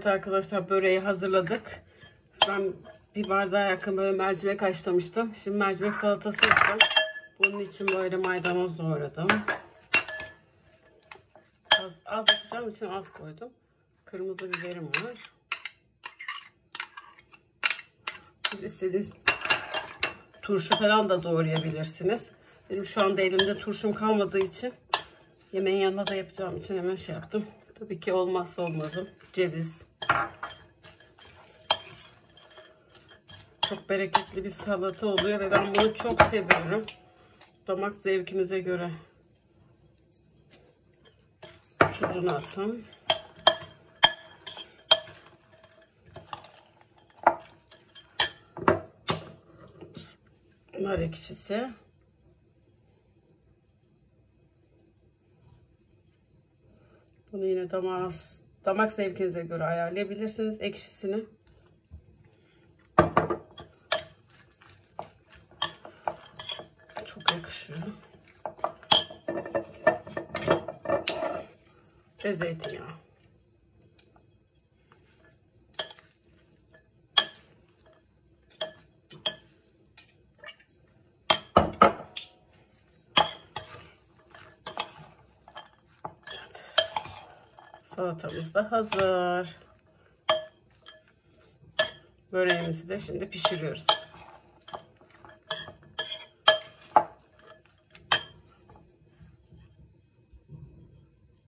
Evet arkadaşlar böreği hazırladık. Ben bir bardağa yakın böyle mercimek haşlamıştım. Şimdi mercimek salatası yapacağım. Bunun için böyle maydanoz doğradım. Az, az yapacağım için az koydum. Kırmızı biberim var. Siz istediğiniz turşu falan da doğrayabilirsiniz. Benim şu anda elimde turşum kalmadığı için yemeğin yanında da yapacağım için hemen şey yaptım. Tabii ki olmazsa olmazım. Ceviz. Çok bereketli bir salata oluyor ve ben bunu çok seviyorum. Damak zevkinize göre. Tuzunu atsam. Nar ekşisi. Bunu yine damak, damak zevkinize göre ayarlayabilirsiniz ekşisini. Çok yakışıyor. Ve zeytinyağı. Salatamız da hazır. Böreğimizi de şimdi pişiriyoruz.